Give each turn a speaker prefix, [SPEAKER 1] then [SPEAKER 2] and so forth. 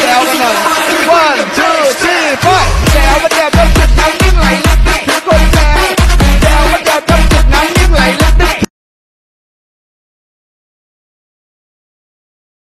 [SPEAKER 1] แ